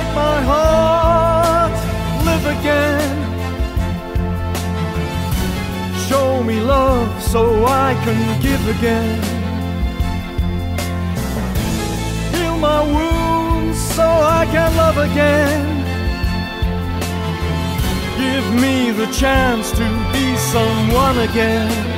make my heart live again. Show me love so I can give again. Heal my wounds so I can love again. Give me the chance to be someone again.